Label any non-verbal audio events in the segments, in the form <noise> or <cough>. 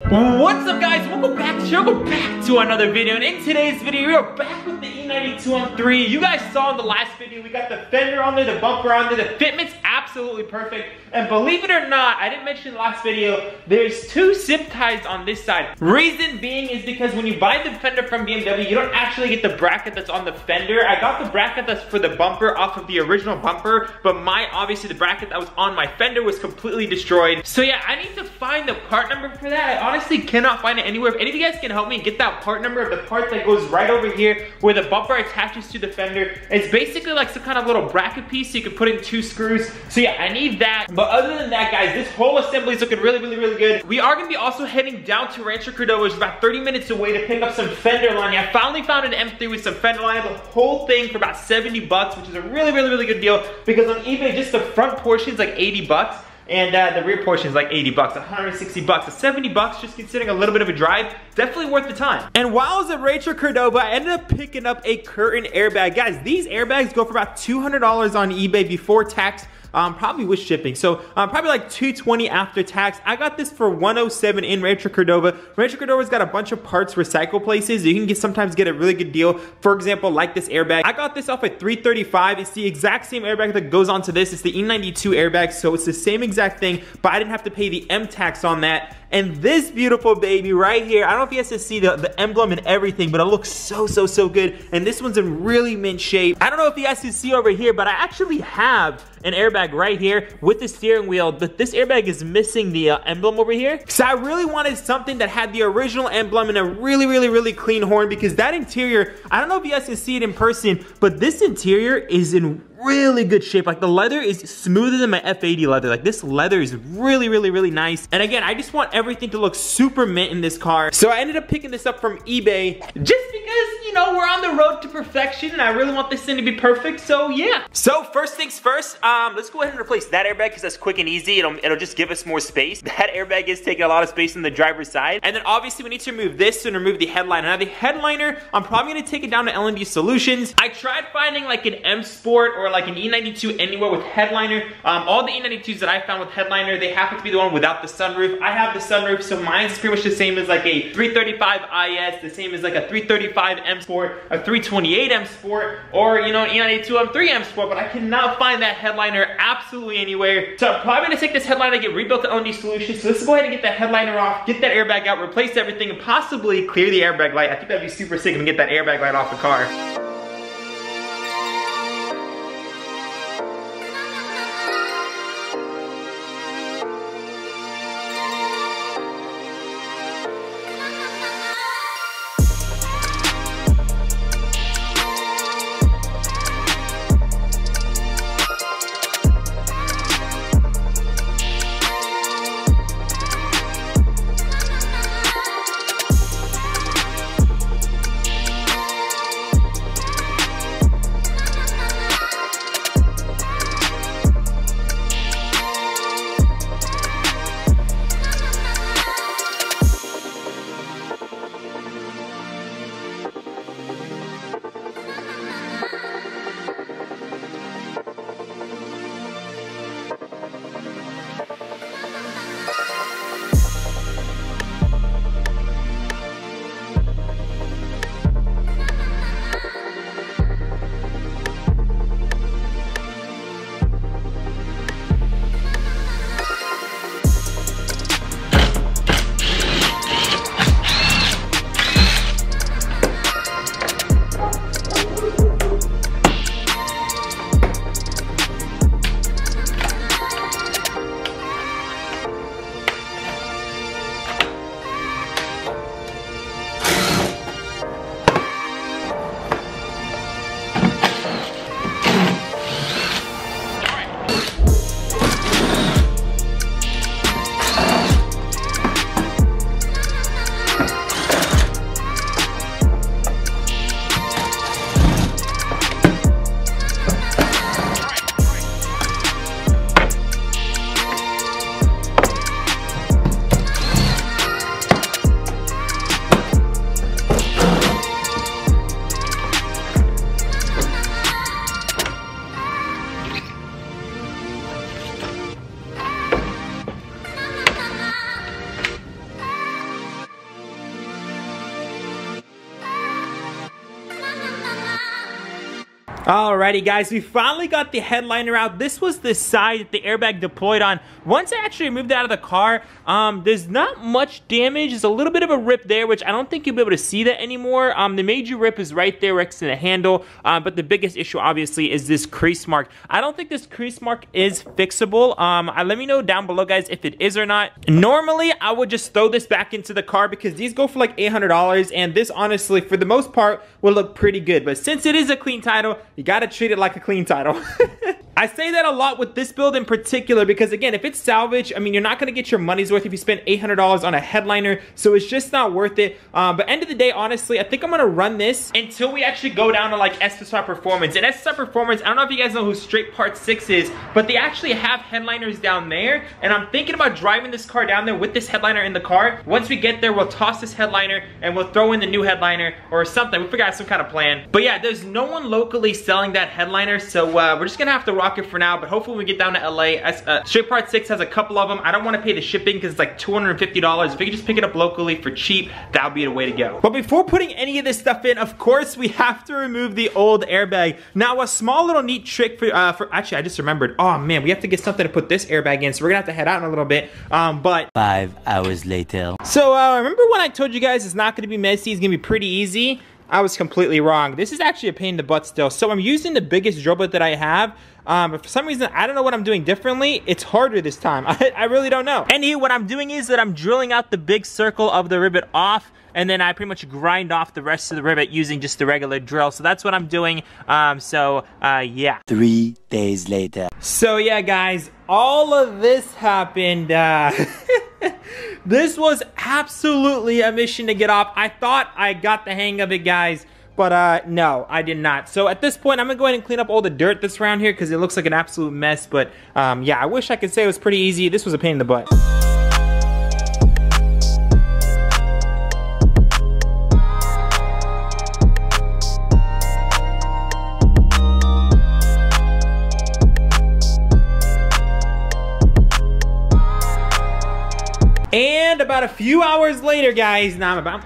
What's up guys, welcome back to welcome back to another video and in today's video we are back with the E92 M3. You guys saw in the last video we got the fender on there, the bumper on there, the fitment's absolutely perfect and believe it or not, I didn't mention last video, there's two zip ties on this side. Reason being is because when you buy the fender from BMW, you don't actually get the bracket that's on the fender. I got the bracket that's for the bumper off of the original bumper, but my, obviously the bracket that was on my fender was completely destroyed. So yeah, I need to find the part number for that. I honestly cannot find it anywhere. If any of you guys can help me get that part number of the part that goes right over here where the bumper attaches to the fender, it's basically like some kind of little bracket piece so you can put in two screws. So yeah, I need that. But other than that, guys, this whole assembly is looking really, really, really good. We are gonna be also heading down to Rancho Cordova, which is about 30 minutes away to pick up some fender lining. I finally found an M3 with some fender lining, the whole thing for about 70 bucks, which is a really, really, really good deal because on eBay, just the front portion is like 80 bucks. And uh, the rear portion is like 80 bucks, 160 bucks, so 70 bucks, just considering a little bit of a drive, definitely worth the time. And while I was at Rancho Cordova, I ended up picking up a curtain airbag. Guys, these airbags go for about $200 on eBay before tax um, probably with shipping. So um, probably like 220 after tax. I got this for 107 in Rancho Cordova. Rancho Cordova's got a bunch of parts recycle places. You can get sometimes get a really good deal. For example, like this airbag. I got this off at 335. It's the exact same airbag that goes onto this. It's the E92 airbag, so it's the same exact thing, but I didn't have to pay the M tax on that. And this beautiful baby right here, I don't know if you guys can see the, the emblem and everything, but it looks so, so, so good. And this one's in really mint shape. I don't know if you guys can see over here, but I actually have an airbag right here with the steering wheel, but this airbag is missing the uh, emblem over here. So I really wanted something that had the original emblem and a really, really, really clean horn because that interior, I don't know if you guys can see it in person, but this interior is in really good shape. Like the leather is smoother than my F80 leather. Like this leather is really, really, really nice. And again, I just want everything to look super mint in this car. So I ended up picking this up from eBay just because, you know, we're on the road to perfection and I really want this thing to be perfect. So yeah. So first things first, um, let's go ahead and replace that airbag because that's quick and easy. It'll, it'll just give us more space. <laughs> That airbag is taking a lot of space on the driver's side. And then obviously we need to remove this and remove the headliner. Now the headliner, I'm probably gonna take it down to L&D Solutions. I tried finding like an M Sport or like an E92 anywhere with headliner. Um, all the E92s that I found with headliner, they happen to be the one without the sunroof. I have the sunroof, so mine's pretty much the same as like a 335 IS, the same as like a 335 M Sport, a 328 M Sport, or you know, an E92 M3 M Sport, but I cannot find that headliner absolutely anywhere. So I'm probably gonna take this headliner, get rebuilt to L&D Solutions. So let's go ahead and get that headliner off, get that airbag out, replace everything, and possibly clear the airbag light. I think that'd be super sick if we get that airbag light off the car. Alrighty guys, we finally got the headliner out. This was the side that the airbag deployed on. Once I actually moved out of the car, um, there's not much damage. There's a little bit of a rip there, which I don't think you'll be able to see that anymore. Um, the major rip is right there next to the handle, uh, but the biggest issue obviously is this crease mark. I don't think this crease mark is fixable. Um, uh, let me know down below guys if it is or not. Normally, I would just throw this back into the car because these go for like $800 and this honestly, for the most part, will look pretty good. But since it is a clean title, you gotta treat it like a clean title. <laughs> I say that a lot with this build in particular because again, if it's salvage, I mean, you're not gonna get your money's worth if you spend $800 on a headliner, so it's just not worth it. Um, but end of the day, honestly, I think I'm gonna run this until we actually go down to like SSR Performance. And SSR Performance, I don't know if you guys know who Straight Part 6 is, but they actually have headliners down there, and I'm thinking about driving this car down there with this headliner in the car. Once we get there, we'll toss this headliner and we'll throw in the new headliner or something. We'll figure out some kind of plan. But yeah, there's no one locally selling that headliner, so uh, we're just gonna have to rock it for now, but hopefully when we get down to LA, uh, Straight Part 6 has a couple of them. I don't want to pay the shipping because it's like $250. If we can just pick it up locally for cheap, that would be the way to go. But before putting any of this stuff in, of course, we have to remove the old airbag. Now, a small little neat trick for, uh, for actually, I just remembered, oh man, we have to get something to put this airbag in, so we're gonna have to head out in a little bit, um, but. Five hours later. So, uh, remember when I told you guys it's not gonna be messy, it's gonna be pretty easy? I was completely wrong. This is actually a pain in the butt still. So I'm using the biggest drill bit that I have. Um, but for some reason, I don't know what I'm doing differently. It's harder this time. <laughs> I, I really don't know. And what I'm doing is that I'm drilling out the big circle of the rivet off and then I pretty much grind off the rest of the rivet using just the regular drill. So that's what I'm doing. Um, so, uh, yeah. Three days later. So, yeah, guys, all of this happened. Uh, <laughs> this was absolutely a mission to get off. I thought I got the hang of it, guys. But uh, no, I did not. So at this point, I'm gonna go ahead and clean up all the dirt that's around here because it looks like an absolute mess. But um, yeah, I wish I could say it was pretty easy. This was a pain in the butt. And about a few hours later, guys, now I'm about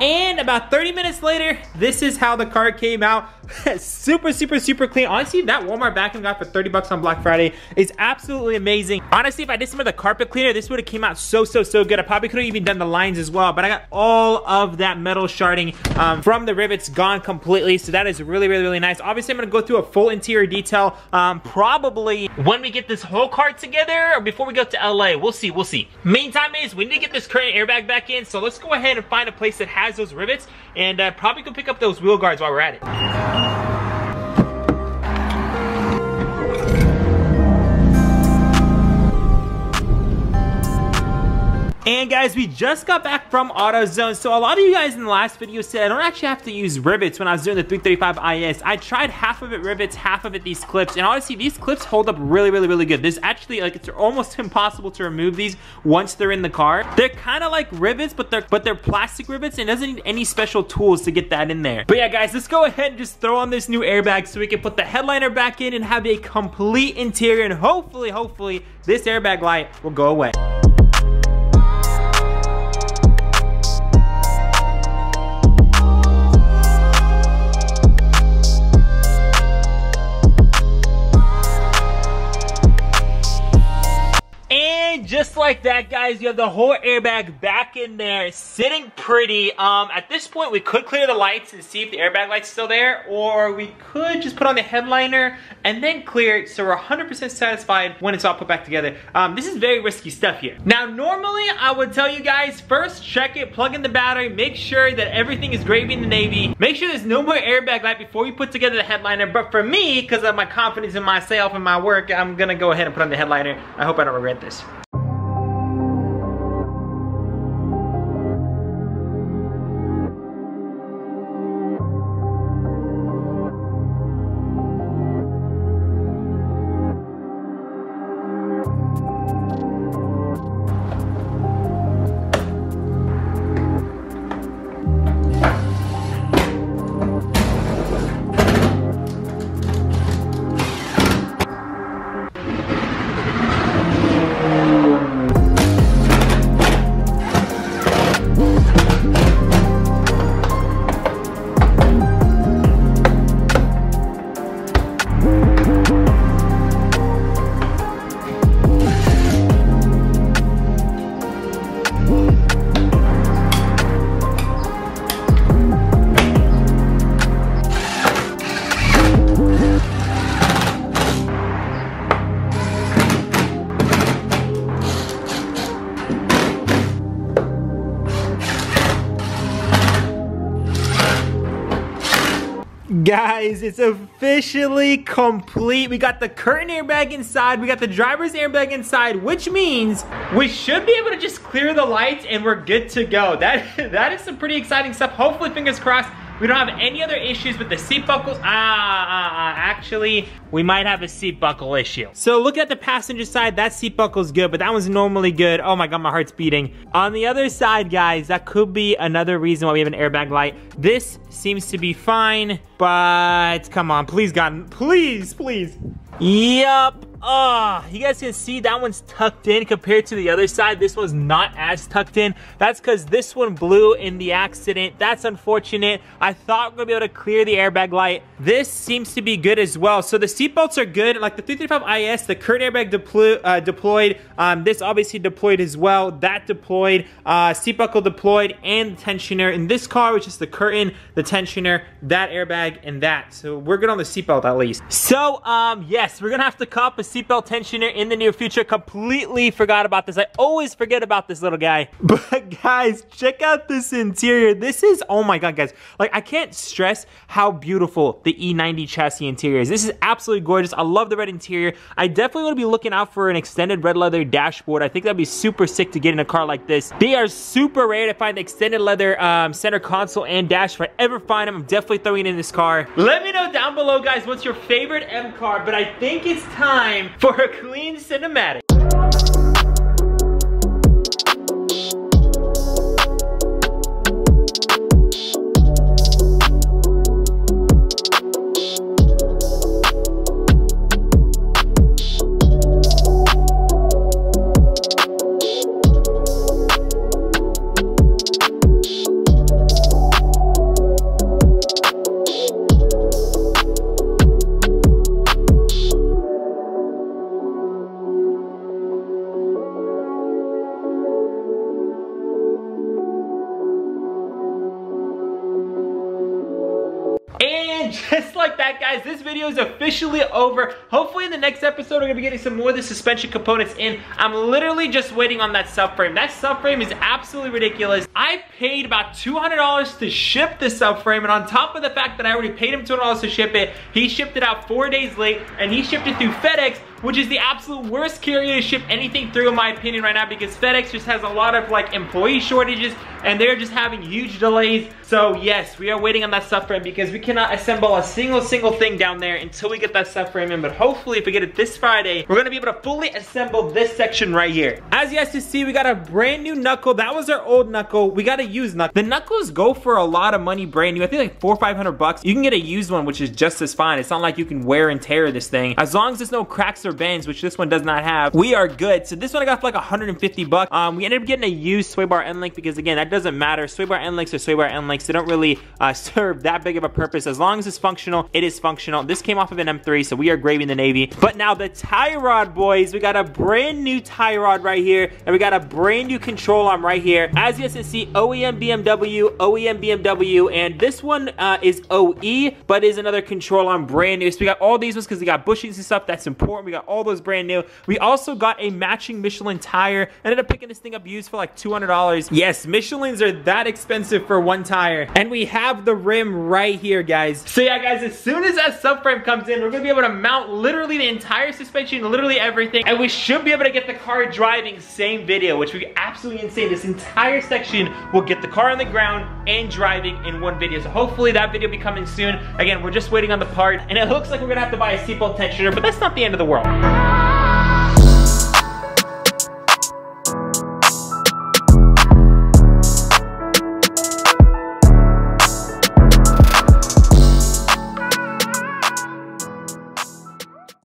and about 30 minutes later, this is how the car came out. <laughs> super, super, super clean. Honestly, that Walmart vacuum got for 30 bucks on Black Friday is absolutely amazing. Honestly, if I did some of the carpet cleaner, this would have came out so, so, so good. I probably could have even done the lines as well, but I got all of that metal sharding um, from the rivets gone completely, so that is really, really, really nice. Obviously, I'm gonna go through a full interior detail um, probably when we get this whole car together or before we go to LA. We'll see, we'll see. Meantime is we need to get this current airbag back in, so let's go ahead and find a place that has those rivets and uh, probably go pick up those wheel guards while we're at it. And guys, we just got back from AutoZone. So a lot of you guys in the last video said I don't actually have to use rivets when I was doing the 335 IS. I tried half of it rivets, half of it these clips. And honestly, these clips hold up really, really, really good. There's actually, like, it's almost <laughs> impossible to remove these once they're in the car. They're kind of like rivets, but they're but they're plastic rivets and doesn't need any special tools to get that in there. But yeah, guys, let's go ahead and just throw on this new airbag so we can put the headliner back in and have a complete interior. And hopefully, hopefully, this airbag light will go away. Like that, guys, you have the whole airbag back in there, sitting pretty. Um, at this point, we could clear the lights and see if the airbag light's still there, or we could just put on the headliner and then clear it so we're 100% satisfied when it's all put back together. Um, this is very risky stuff here. Now, normally, I would tell you guys, first check it, plug in the battery, make sure that everything is gravy in the Navy, make sure there's no more airbag light before you put together the headliner, but for me, because of my confidence in myself and my work, I'm gonna go ahead and put on the headliner. I hope I don't regret this. It's officially complete. We got the curtain airbag inside. We got the driver's airbag inside, which means we should be able to just clear the lights and we're good to go. That, <laughs> that is some pretty exciting stuff. Hopefully, fingers crossed, we don't have any other issues with the seat buckles. Ah, ah, ah, actually, we might have a seat buckle issue. So look at the passenger side, that seat buckle's good, but that one's normally good. Oh my God, my heart's beating. On the other side, guys, that could be another reason why we have an airbag light. This seems to be fine, but come on, please God, please, please. Yup. Oh, you guys can see that one's tucked in compared to the other side. This one's not as tucked in. That's because this one blew in the accident. That's unfortunate. I thought we are gonna be able to clear the airbag light. This seems to be good as well. So the seatbelts are good. Like the 335 IS, the current airbag uh, deployed. Um, this obviously deployed as well. That deployed. Uh, seat buckle deployed and the tensioner. In this car, which is the curtain, the tensioner, that airbag, and that. So we're good on the seatbelt at least. So, um, yes, we're gonna have to cop a seatbelt tensioner in the near future. Completely forgot about this. I always forget about this little guy. <laughs> But guys, check out this interior. This is, oh my God, guys. Like, I can't stress how beautiful the E90 chassis interior is. This is absolutely gorgeous. I love the red interior. I definitely want to be looking out for an extended red leather dashboard. I think that'd be super sick to get in a car like this. They are super rare to find the extended leather um, center console and dash. If I ever find them, I'm definitely throwing in this car. Let me know down below, guys, what's your favorite M car, but I think it's time time for a clean cinematic. Guys, video is officially over. Hopefully in the next episode, we're gonna be getting some more of the suspension components in. I'm literally just waiting on that subframe. That subframe is absolutely ridiculous. I paid about $200 to ship this subframe, and on top of the fact that I already paid him $200 to ship it, he shipped it out four days late, and he shipped it through FedEx, which is the absolute worst carrier to ship anything through in my opinion right now because FedEx just has a lot of like employee shortages and they're just having huge delays. So yes, we are waiting on that subframe because we cannot assemble a single, single thing down there until we get that subframe in. But hopefully if we get it this Friday, we're gonna be able to fully assemble this section right here. As you guys can see, we got a brand new knuckle. That was our old knuckle. We got a used knuckle. The knuckles go for a lot of money brand new. I think like four or 500 bucks. You can get a used one, which is just as fine. It's not like you can wear and tear this thing. As long as there's no cracks or bends, which this one does not have, we are good. So this one I got for like 150 bucks. Um, we ended up getting a used sway bar end link because again, that doesn't matter. Sway bar end links or sway bar end links, they don't really uh, <laughs> serve that big of a purpose. As long as it's functional, it is functional. This came off of an M3, so we are graving the Navy. But now the tie rod, boys, we got a brand new tie rod right here, and we got a brand new control arm right here. As you guys can see, OEM BMW, OEM BMW, and this one uh, is OE, but is another control arm brand new. So we got all these ones because we got bushings and stuff. That's important. We got all those brand new. We also got a matching Michelin tire. Ended up picking this thing up used for like $200. Yes, Michelins are that expensive for one tire. And we have the rim right here, guys. So yeah, guys, as soon as that subframe comes in, we're gonna be able to mount literally the entire suspension, literally everything. And we should be able to get the car driving same video, which would be absolutely insane. This entire section will get the car on the ground and driving in one video. So hopefully that video will be coming soon. Again, we're just waiting on the part. And it looks like we're gonna have to buy a seatbelt tensioner, but that's not the end of the world.